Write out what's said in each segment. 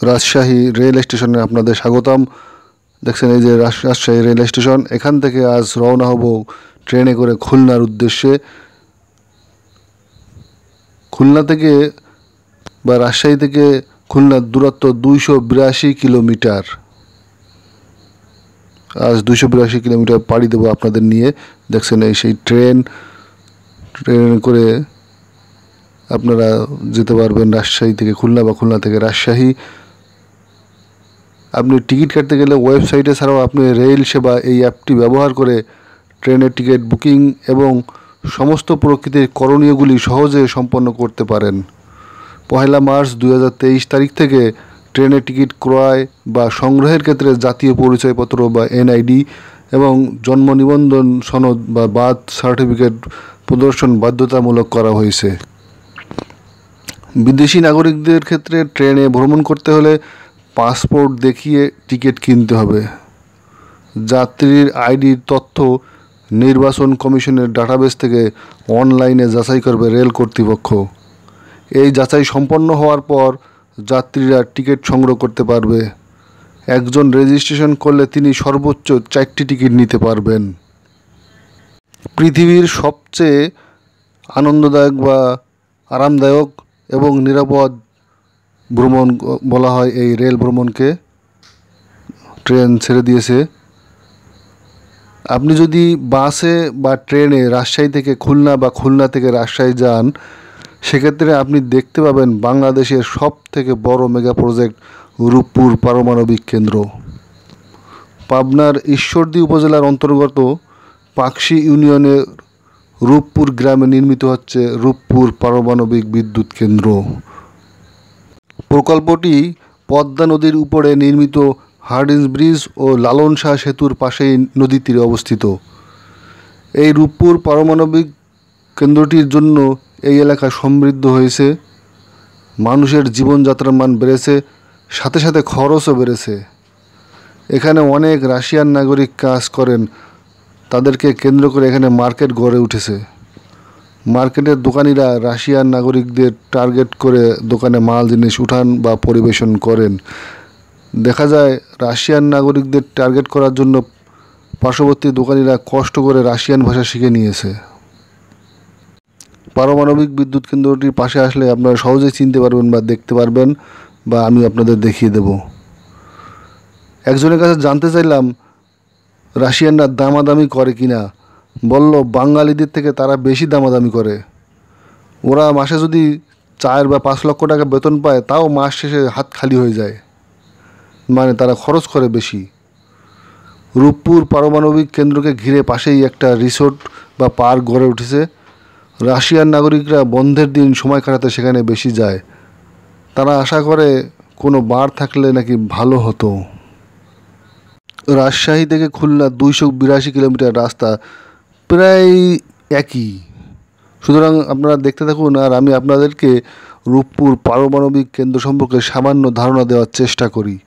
Rajshahi rail স্টেশনে আপনাদের স্বাগতম। দেখছেন এই যে রাজশাহী রেল স্টেশন এখান থেকে আজ রওনা হব ট্রেনে করে খুলনার উদ্দেশ্যে। খুলনা থেকে বা রাজশাহী থেকে খুলনার দূরত্ব দুইশো বিরাশি কিলোমিটার। আজ দুইশো বিরাশি কিলোমিটার পাড়ি দেবো আপনাদের নিয়ে। দেখছেন এই সেই ট্রেন ট্রেন করে আপনারা যেতে পারবেন রাজশাহী থেকে খুলনা বা খুলনা থেকে রাজশাহী। আপনি টিকিট কাটতে গেলে ওয়েবসাইটে ছাড়াও আপনি রেল সেবা এই অ্যাপটি ব্যবহার করে ট্রেনের টিকিট, বুকিং এবং সমস্ত প্রকৃতির করণীয়গুলি সহজে সম্পন্ন করতে পারেন। পয়লা মার্চ দু হাজার তেইশ তারিখ থেকে ট্রেনের টিকিট ক্রয় বা সংগ্রহের ক্ষেত্রে জাতীয় পরিচয়পত্র বা এনআইডি এবং জন্ম নিবন্ধন সনদ বা বার্থ সার্টিফিকেট প্রদর্শন বাধ্যতামূলক করা হয়েছে। বিদেশি নাগরিকদের ক্ষেত্রে ট্রেনে ভ্রমণ করতে হলে পাসপোর্ট দেখিয়ে টিকিট কিনতে হবে। যাত্রীর আইডির তথ্য নির্বাচন কমিশনের ডাটাবেস থেকে অনলাইনে যাচাই করবে রেল কর্তৃপক্ষ। এই যাচাই সম্পন্ন হওয়ার পর যাত্রীরা টিকিট সংগ্রহ করতে পারবে। একজন রেজিস্ট্রেশন করলে তিনি সর্বোচ্চ চারটি টিকিট নিতে পারবেন। পৃথিবীর সবচেয়ে আনন্দদায়ক বা আরামদায়ক এবং নিরাপদ ভ্রমণ বলা হয় এই রেল ভ্রমণকে। ট্রেন ছেড়ে দিয়েছে। আপনি যদি বাসে বা ট্রেনে রাজশাহী থেকে খুলনা বা খুলনা থেকে রাজশাহী যান, সেক্ষেত্রে আপনি দেখতে পাবেন বাংলাদেশের সব থেকে বড় মেগা প্রজেক্ট রূপপুর পারমাণবিক কেন্দ্র। পাবনার ঈশ্বরদী উপজেলার অন্তর্গত পাকশি ইউনিয়নের রূপপুর গ্রামে নির্মিত হচ্ছে রূপপুর পারমাণবিক বিদ্যুৎ কেন্দ্র। প্রকল্পটি পদ্মা নদীর উপরে নির্মিত হার্ডিন্স ব্রিজ ও লালন শাহ সেতুর পাশেই নদীর তীরে অবস্থিত। এই রূপপুর পারমাণবিক কেন্দ্রটির জন্য এই এলাকা সমৃদ্ধ হয়েছে। মানুষের জীবনযাত্রার মান বেড়েছে, সাথে সাথে খরচও বেড়েছে। এখানে অনেক রাশিয়ান নাগরিক কাজ করেন, তাদেরকে কেন্দ্র করে এখানে মার্কেট গড়ে উঠেছে। মার্কেটের দোকানিরা রাশিয়ান নাগরিকদের টার্গেট করে দোকানে মাল, জিনিস উঠান বা পরিবেশন করেন। দেখা যায়, রাশিয়ান নাগরিকদের টার্গেট করার জন্য পার্শ্ববর্তী দোকানিরা কষ্ট করে রাশিয়ান ভাষা শিখে নিয়েছে। পারমাণবিক বিদ্যুৎ কেন্দ্রটির পাশে আসলে আপনারা সহজেই চিনতে পারবেন বা দেখতে পারবেন বা আমি আপনাদের দেখিয়ে দেব। একজনের কাছে জানতে চাইলাম, রাশিয়ানরা দামাদামি করে কি না বলল, বাঙালিদের থেকে তারা বেশি দামাদামি করে। ওরা মাসে যদি চার বা পাঁচ লক্ষ টাকা বেতন পায়, তাও মাস শেষে হাত খালি হয়ে যায়। মানে তারা খরচ করে বেশি। রূপপুর পারমাণবিক কেন্দ্রকে ঘিরে পাশেই একটা রিসোর্ট বা পার্ক গড়ে উঠেছে। রাশিয়ার নাগরিকরা বন্ধের দিন সময় কাটাতে সেখানে বেশি যায়। তারা আশা করে কোনো বার থাকলে নাকি ভালো হতো। রাজশাহী থেকে খুলনা দুইশো বিরাশি কিলোমিটার রাস্তা প্রায় একই। সুতরাং আপনারা দেখতে থাকুন আর আমি আপনাদেরকে রূপপুর পারমাণবিক কেন্দ্র সম্পর্কে সামান্য ধারণা দেওয়ার চেষ্টা করি।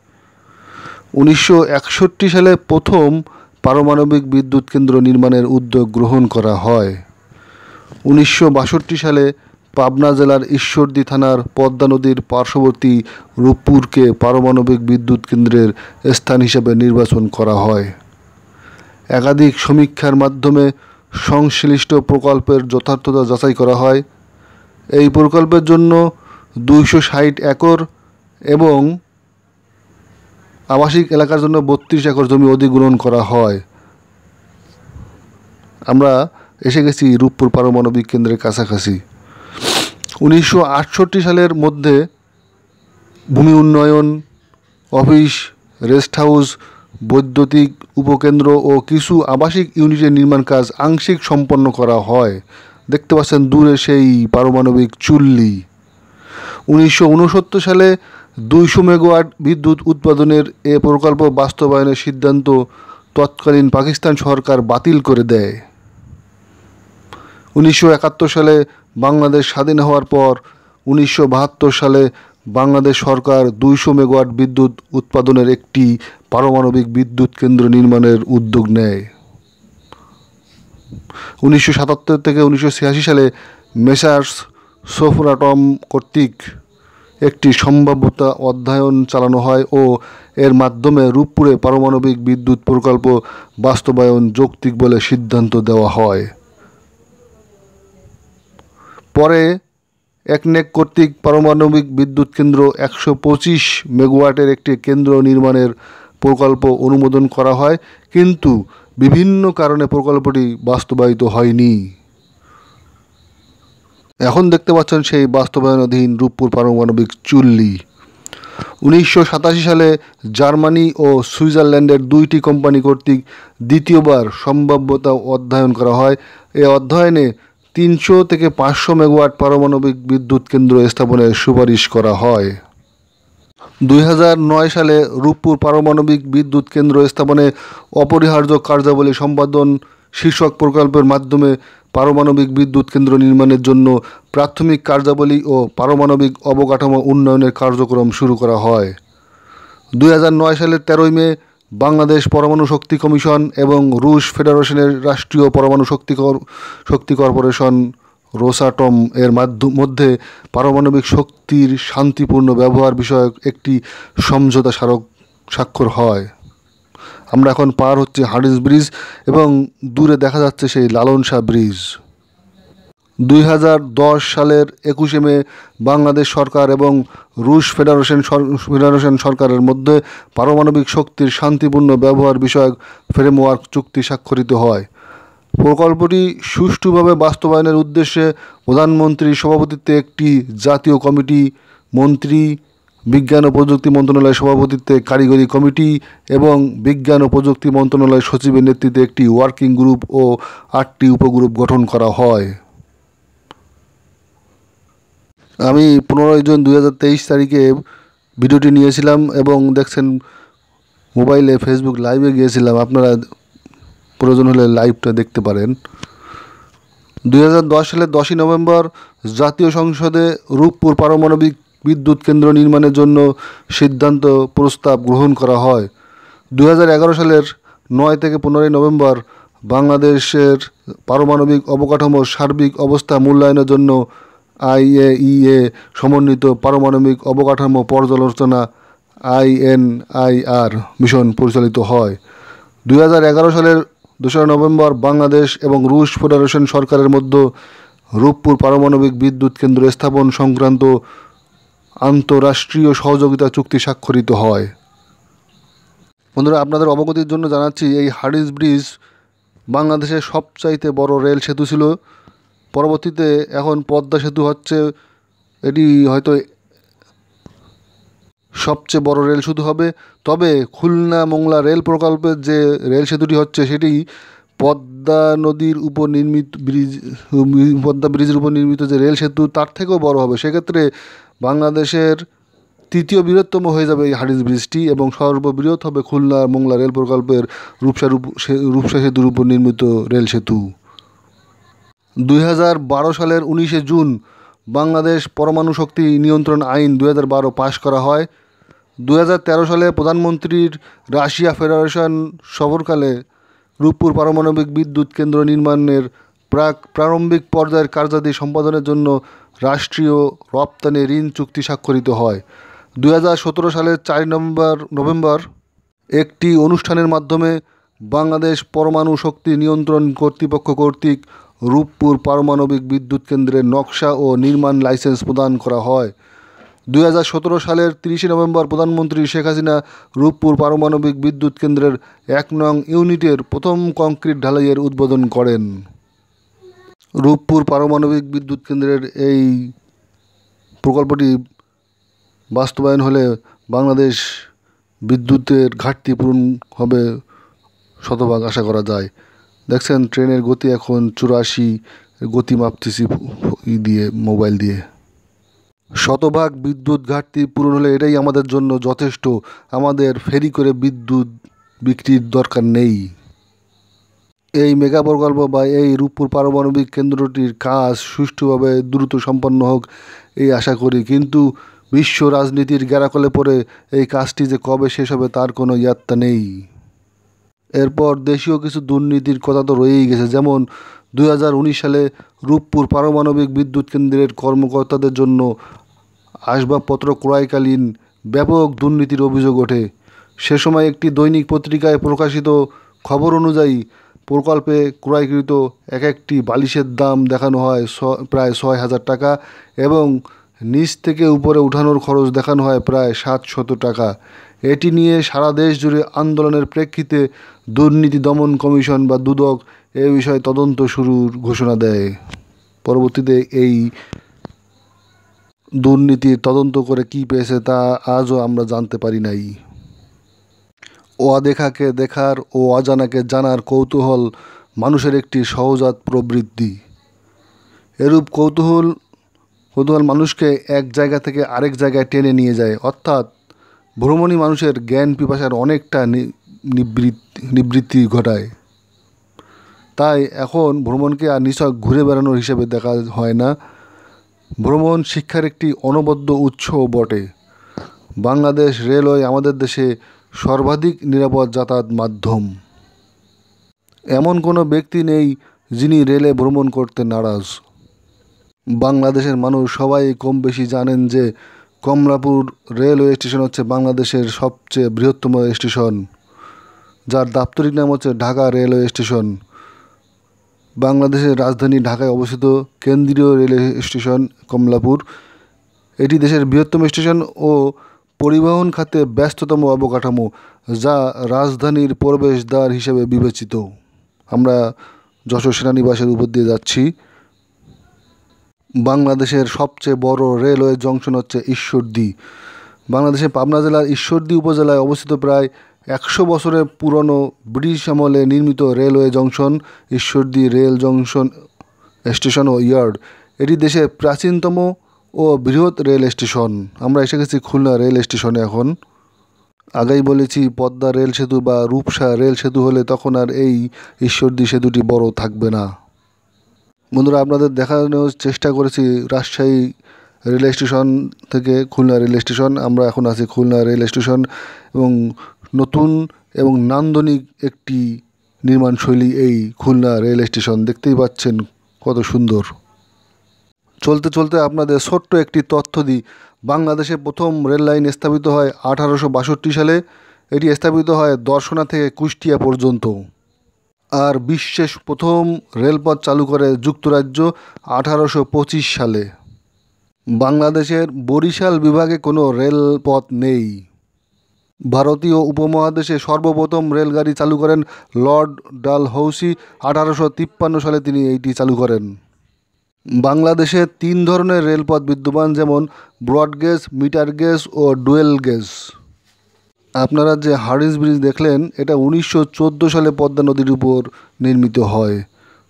উনিশশো একষট্টি সালে প্রথম পারমাণবিক বিদ্যুৎ কেন্দ্র নির্মাণের উদ্যোগ গ্রহণ করা হয়। উনিশশো বাষট্টি সালে পাবনা জেলার ঈশ্বরদী থানার পদ্মা নদীর পার্শ্ববর্তী রূপপুরকে পারমাণবিক বিদ্যুৎ কেন্দ্রের স্থান হিসেবে নির্বাচন করা হয়। একাধিক সমীক্ষার মাধ্যমে সংশ্লিষ্ট প্রকল্পের যথার্থতা যাচাই করা হয়। এই প্রকল্পের জন্য দুইশো ষাট একর এবং আবাসিক এলাকার জন্য বত্রিশ একর জমি অধিগ্রহণ করা হয়। আমরা এসে গেছি রূপপুর পারমাণবিক কেন্দ্রের কাছাকাছি। উনিশশো আটষট্টি সালের মধ্যে ভূমি উন্নয়ন, অফিস, রেস্ট হাউস বৈদ্যুতিক উপকেন্দ্র ও কিছু আবাসিক ইউনিটের নির্মাণ কাজ আংশিক সম্পন্ন করা হয়। দেখতে পাচ্ছেন দূরে সেই পারমাণবিক চুল্লি। উনিশশো ঊনসত্তর সালে দুইশো মেগাওয়াট বিদ্যুৎ উৎপাদনের এ প্রকল্প বাস্তবায়নের সিদ্ধান্ত তৎকালীন পাকিস্তান সরকার বাতিল করে দেয়। উনিশশো একাত্তর সালে বাংলাদেশ স্বাধীন হওয়ার পর উনিশশো বাহাত্তর সালে বাংলাদেশ সরকার দুইশো মেগাওয়াট বিদ্যুৎ উৎপাদনের একটি পারমাণবিক বিদ্যুৎ কেন্দ্র নির্মাণের উদ্যোগ নেয়। উনিশশো সাতাত্তর থেকে উনিশশো ছিয়াশি সালে মেসার্স সোফরাটম কর্তৃক একটি সম্ভাব্যতা অধ্যয়ন চালানো হয় ও এর মাধ্যমে রূপপুরে পারমাণবিক বিদ্যুৎ প্রকল্প বাস্তবায়ন যৌক্তিক বলে সিদ্ধান্ত দেওয়া হয়। পরে একনেক কর্তৃক পারমাণবিক বিদ্যুৎ কেন্দ্র একশো পঁচিশ মেগাওয়াটের একটি কেন্দ্র নির্মাণের প্রকল্প অনুমোদন করা হয়, কিন্তু বিভিন্ন কারণে প্রকল্পটি বাস্তবায়িত হয়নি। এখন দেখতে পাচ্ছেন সেই বাস্তবায়নাধীন রূপপুর পারমাণবিক চুল্লি। উনিশশো সাতাশি সালে জার্মানি ও সুইজারল্যান্ডের দুইটি কোম্পানি কর্তৃক দ্বিতীয়বার সম্ভাব্যতা অধ্যয়ন করা হয়। এই অধ্যয়নে তিনশো থেকে পাঁচশো মেগাওয়াট পারমাণবিক বিদ্যুৎ কেন্দ্র স্থাপনের সুপারিশ করা হয়। দুই সালে রূপপুর পারমাণবিক বিদ্যুৎ কেন্দ্র স্থাপনে অপরিহার্য কার্যাবলী সম্পাদন শীর্ষক প্রকল্পের মাধ্যমে পারমাণবিক বিদ্যুৎ কেন্দ্র নির্মাণের জন্য প্রাথমিক কার্যাবলী ও পারমাণবিক অবকাঠামো উন্নয়নের কার্যক্রম শুরু করা হয়। দুই সালের তেরোই মে বাংলাদেশ পরমাণু শক্তি কমিশন এবং রুশ ফেডারেশনের রাষ্ট্রীয় পরমাণু শক্তি শক্তি কর্পোরেশন রোসাটম এর মধ্যে পারমাণবিক শক্তির শান্তিপূর্ণ ব্যবহার বিষয়ক একটি সমঝোতা স্মারক স্বাক্ষর হয়। আমরা এখন পার হচ্ছে হার্ডিস ব্রিজ এবং দূরে দেখা যাচ্ছে সেই লালন শাহ ব্রিজ। দুই হাজার দশ সালের একুশে মে বাংলাদেশ সরকার এবং রুশ ফেডারেশন ফেডারেশন সরকারের মধ্যে পারমাণবিক শক্তির শান্তিপূর্ণ ব্যবহার বিষয়ক ফ্রেমওয়ার্ক চুক্তি স্বাক্ষরিত হয়। প্রকল্পটি সুষ্ঠুভাবে বাস্তবায়নের উদ্দেশ্যে প্রধানমন্ত্রীর সভাপতিত্বে একটি জাতীয় কমিটি, মন্ত্রী, বিজ্ঞান ও প্রযুক্তি মন্ত্রণালয়ের সভাপতিত্বে কারিগরি কমিটি এবং বিজ্ঞান ও প্রযুক্তি মন্ত্রণালয় সচিবের নেতৃত্বে একটি ওয়ার্কিং গ্রুপ ও আটটি উপগ্রুপ গঠন করা হয়। আমি পনেরোই জুন দু হাজার তেইশ তারিখে ভিডিওটি নিয়েছিলাম এবং দেখছেন মোবাইলে ফেসবুক লাইভে গিয়েছিলাম। আপনারা প্রয়োজন হলে লাইভটা দেখতে পারেন। দু হাজার দশ সালের দশই নভেম্বর জাতীয় সংসদে রূপপুর পারমাণবিক বিদ্যুৎ কেন্দ্র নির্মাণের জন্য সিদ্ধান্ত প্রস্তাব গ্রহণ করা হয়। দু হাজার এগারো সালের নয় থেকে পনেরোই নভেম্বর বাংলাদেশের পারমাণবিক অবকাঠামোর সার্বিক অবস্থা মূল্যায়নের জন্য আইএইএ সমন্বিত পারমাণবিক অবকাঠামো পর্যালোচনা আইএনআইআর মিশন পরিচালিত হয়। দুই হাজার এগারো সালের দোসরা নভেম্বর বাংলাদেশ এবং রুশ ফেডারেশন সরকারের মধ্যে রূপপুর পারমাণবিক বিদ্যুৎ কেন্দ্র স্থাপন সংক্রান্ত আন্তঃরাষ্ট্রীয় সহযোগিতা চুক্তি স্বাক্ষরিত হয়। বন্ধুরা, আপনাদের অবগতির জন্য জানাচ্ছি, এই হাডিস ব্রিজ বাংলাদেশের সবচাইতে বড় রেল সেতু ছিল। পরবর্তীতে এখন পদ্মা সেতু হচ্ছে, এটি হয়তো সবচেয়ে বড় রেল সেতু হবে। তবে খুলনা মোংলা রেল প্রকল্পের যে রেল সেতুটি হচ্ছে, সেটি পদ্মা নদীর উপর নির্মিত ব্রিজ, পদ্মা ব্রিজের উপর নির্মিত যে রেল সেতু, তার থেকেও বড় হবে। সেক্ষেত্রে বাংলাদেশের তৃতীয় বৃহত্তম হয়ে যাবে এই হাডিস ব্রিজটি এবং সর্ববৃহৎ হবে খুলনা মোংলা রেল প্রকল্পের রূপসা রূপ রূপসা সেতুর উপর নির্মিত রেল সেতু। দুই হাজার বারো সালের উনিশে জুন বাংলাদেশ পরমাণু শক্তি নিয়ন্ত্রণ আইন দু হাজার বারো পাশ করা হয়। দু হাজার তেরো সালে প্রধানমন্ত্রীর রাশিয়া ফেডারেশন সফরকালে রূপপুর পারমাণবিক বিদ্যুৎ কেন্দ্র নির্মাণের প্রাক প্রারম্ভিক পর্যায়ের কার্যাদি সম্পাদনের জন্য রাষ্ট্রীয় রপ্তানি ঋণ চুক্তি স্বাক্ষরিত হয়। দু হাজার সতেরো সালের চার নভেম্বর নভেম্বর একটি অনুষ্ঠানের মাধ্যমে বাংলাদেশ পরমাণু শক্তি নিয়ন্ত্রণ কর্তৃপক্ষ কর্তৃক রূপপুর পারমাণবিক বিদ্যুৎ কেন্দ্রের নকশা ও নির্মাণ লাইসেন্স প্রদান করা হয়। দু হাজার সতেরো সালের তিরিশে নভেম্বর প্রধানমন্ত্রী শেখ হাসিনা রূপপুর পারমাণবিক বিদ্যুৎ কেন্দ্রের এক নং ইউনিটের প্রথম কংক্রিট ঢালাইয়ের উদ্বোধন করেন। রূপপুর পারমাণবিক বিদ্যুৎ কেন্দ্রের এই প্রকল্পটি বাস্তবায়ন হলে বাংলাদেশ বিদ্যুতের ঘাটতি পূরণ হবে শতভাগ আশা করা যায়। দেখছেন, ট্রেনের গতি এখন চুরাশি, গতি মাপতেছি দিয়ে, মোবাইল দিয়ে। শতভাগ বিদ্যুৎ ঘাটতি পূরণ হলে এটাই আমাদের জন্য যথেষ্ট। আমাদের ফেরি করে বিদ্যুৎ বিক্রির দরকার নেই। এই মেগা প্রকল্প বা এই রূপপুর পারমাণবিক কেন্দ্রটির কাজ সুষ্ঠুভাবে দ্রুত সম্পন্ন হোক, এই আশা করি। কিন্তু বিশ্ব রাজনীতির গেরাকলে পরে এই কাজটি যে কবে শেষ হবে তার কোনো ইয়াত্তা নেই। এরপর দেশীয় কিছু দুর্নীতির কথা তো রয়েই গেছে, যেমন দু হাজার উনিশ সালে রূপপুর পারমাণবিক বিদ্যুৎ কেন্দ্রের কর্মকর্তাদের জন্য আসবাবপত্র ক্রয়কালীন ব্যাপক দুর্নীতির অভিযোগ ওঠে। সে সময় একটি দৈনিক পত্রিকায় প্রকাশিত খবর অনুযায়ী প্রকল্পে ক্রয়কৃত এক একটি বালিশের দাম দেখানো হয় প্রায় ছয় হাজার টাকা এবং নিচ থেকে উপরে উঠানোর খরচ দেখানো হয় প্রায় সাতশত টাকা। এটি নিয়ে সারা দেশ জুড়ে আন্দোলনের প্রেক্ষিতে দুর্নীতি দমন কমিশন বা দুদক এ বিষয়ে তদন্ত শুরুর ঘোষণা দেয়। পরবর্তীতে এই দুর্নীতির তদন্ত করে কি পেয়েছে তা আজও আমরা জানতে পারি নাই। অদেখাকে দেখার ও অজানাকে জানার কৌতূহল মানুষের একটি সহজাত প্রবৃত্তি। এরূপ কৌতূহল কৌতূহল মানুষকে এক জায়গা থেকে আরেক জায়গায় টেনে নিয়ে যায়। অর্থাৎ ভ্রমণই মানুষের জ্ঞান, পিপাসার অনেকটা নিবৃত্তি নিবৃত্তি ঘটায়। তাই এখন ভ্রমণকে আর নিছক ঘুরে বেড়ানোর হিসেবে দেখা হয় না। ভ্রমণ শিক্ষার একটি অনবদ্য উৎসও বটে। বাংলাদেশ রেলওয়ে আমাদের দেশে সর্বাধিক নিরাপদ যাতায়াত মাধ্যম। এমন কোনো ব্যক্তি নেই যিনি রেলে ভ্রমণ করতে নারাজ। বাংলাদেশের মানুষ সবাই কম বেশি জানেন যে কমলাপুর রেলওয়ে স্টেশন হচ্ছে বাংলাদেশের সবচেয়ে বৃহত্তম স্টেশন। যার দাপ্তরিক নাম হচ্ছে ঢাকা রেলওয়ে স্টেশন। বাংলাদেশের রাজধানী ঢাকায় অবস্থিত কেন্দ্রীয় রেলওয়ে স্টেশন কমলাপুর। এটি দেশের বৃহত্তম স্টেশন ও পরিবহন খাতে ব্যস্ততম অবকাঠামো, যা রাজধানীর প্রবেশদ্বার হিসেবে বিবেচিত। আমরা যশোর সেনানিবাসের উপর দিয়ে যাচ্ছি। বাংলাদেশের সবচেয়ে বড় রেলওয়ে জংশন হচ্ছে ঈশ্বরদী। বাংলাদেশের পাবনা জেলার ঈশ্বরদী উপজেলায় অবস্থিত প্রায় একশো বছরের পুরনো ব্রিটিশ আমলে নির্মিত railway junction, Ishwardi rail junction station ও ইয়ার্ড। এটি দেশের প্রাচীনতম ও বৃহৎ রেল স্টেশন। আমরা এসে গেছি খুলনা রেল স্টেশনে এখন। আগেই বলেছি, পদ্মা রেল সেতু বা রূপসা রেল সেতু হলে তখন আর এই ঈশ্বরদী সেতুটি বড় থাকবে না। বন্ধুরা, আপনাদের দেখানোর চেষ্টা করেছি রাজশাহী রেল স্টেশন থেকে খুলনা রেল স্টেশন। আমরা এখন আছি খুলনা রেল স্টেশন এবং নতুন এবং নান্দনিক একটি নির্মাণশৈলী এই খুলনা রেল স্টেশন। দেখতেই পাচ্ছেন কত সুন্দর। চলতে চলতে আপনাদের ছোট্ট একটি তথ্য দিই। বাংলাদেশে প্রথম রেল লাইন স্থাপিত হয় আঠারোশো বাষট্টি সালে। এটি স্থাপিত হয় দর্শনা থেকে কুষ্টিয়া পর্যন্ত। আর বিশ্বের প্রথম রেলপথ চালু করে যুক্তরাজ্য আঠারোশো পঁচিশ সালে। বাংলাদেশের বরিশাল বিভাগে কোনো রেলপথ নেই। ভারতীয় উপমহাদেশে সর্বপ্রথম রেলগাড়ি চালু করেন লর্ড ডালহৌসি আঠারোশো তিপ্পান্ন সালে তিনি এইটি চালু করেন। বাংলাদেশে তিন ধরনের রেলপথ বিদ্যমান, যেমন ব্রডগেজ মিটার গেজ ও ডুয়েল গেজ আপনারা যে হারিস ব্রিজ দেখলেন, এটা উনিশশো চোদ্দ সালে পদ্মা নদীর উপর নির্মিত হয়।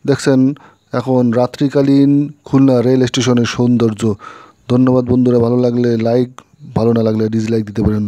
দেখছেন, এখন রাত্রিকালীন খুলনা রেল স্টেশনের সৌন্দর্য। ধন্যবাদ বন্ধুরা, ভালো লাগলে লাইক ভালো না লাগলে ডিসলাইক দিতে পারেন।